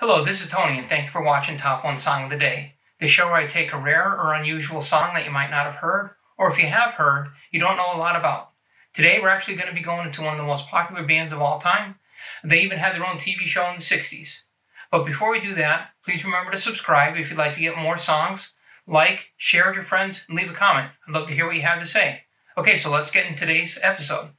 Hello, this is Tony, and thank you for watching Top 1 Song of the Day, the show where I take a rare or unusual song that you might not have heard, or if you have heard, you don't know a lot about. Today, we're actually going to be going into one of the most popular bands of all time. They even had their own TV show in the 60s. But before we do that, please remember to subscribe if you'd like to get more songs, like, share with your friends, and leave a comment. I'd love to hear what you have to say. Okay, so let's get in today's episode.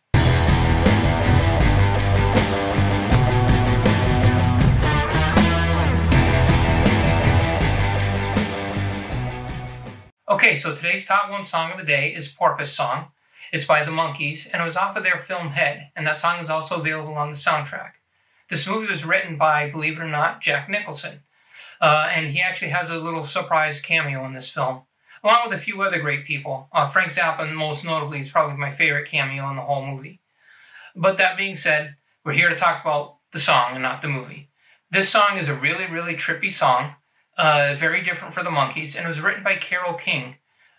Okay, so today's top one song of the day is Porpoise Song. It's by the Monkees, and it was off of their film Head, and that song is also available on the soundtrack. This movie was written by, believe it or not, Jack Nicholson, uh, and he actually has a little surprise cameo in this film, along with a few other great people. Uh, Frank Zappa, most notably, is probably my favorite cameo in the whole movie. But that being said, we're here to talk about the song and not the movie. This song is a really, really trippy song uh, very different for the Monkees, and it was written by Carole King.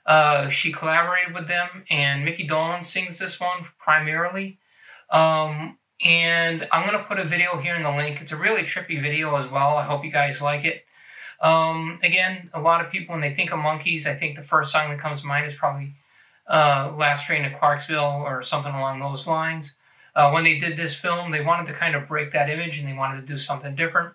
Uh, she collaborated with them, and Micky Dolenz sings this one primarily. Um, and I'm going to put a video here in the link. It's a really trippy video as well. I hope you guys like it. Um, again, a lot of people, when they think of Monkees, I think the first song that comes to mind is probably uh, Last Train to Clarksville or something along those lines. Uh, when they did this film, they wanted to kind of break that image and they wanted to do something different.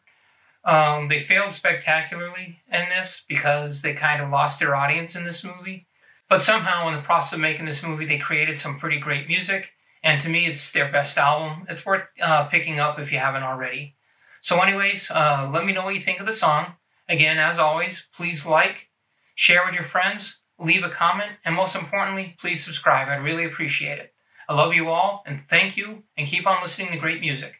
Um, they failed spectacularly in this because they kind of lost their audience in this movie. But somehow, in the process of making this movie, they created some pretty great music. And to me, it's their best album. It's worth uh, picking up if you haven't already. So, anyways, uh, let me know what you think of the song. Again, as always, please like, share with your friends, leave a comment, and most importantly, please subscribe. I'd really appreciate it. I love you all, and thank you, and keep on listening to great music.